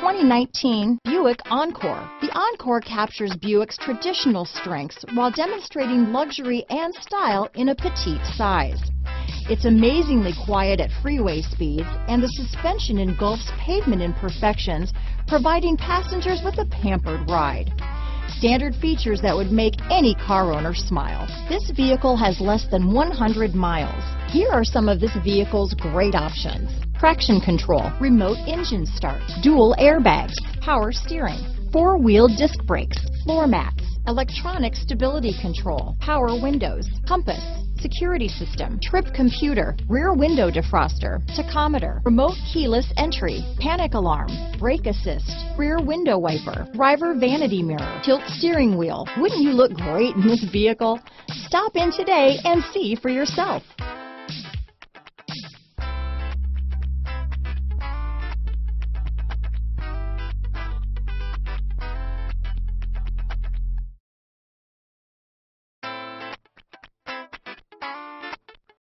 2019 Buick Encore. The Encore captures Buick's traditional strengths while demonstrating luxury and style in a petite size. It's amazingly quiet at freeway speeds, and the suspension engulfs pavement imperfections, providing passengers with a pampered ride. Standard features that would make any car owner smile. This vehicle has less than 100 miles. Here are some of this vehicle's great options. Traction control, remote engine start, dual airbags, power steering, four-wheel disc brakes, floor mats, electronic stability control, power windows, compass, security system, trip computer, rear window defroster, tachometer, remote keyless entry, panic alarm, brake assist, rear window wiper, driver vanity mirror, tilt steering wheel. Wouldn't you look great in this vehicle? Stop in today and see for yourself.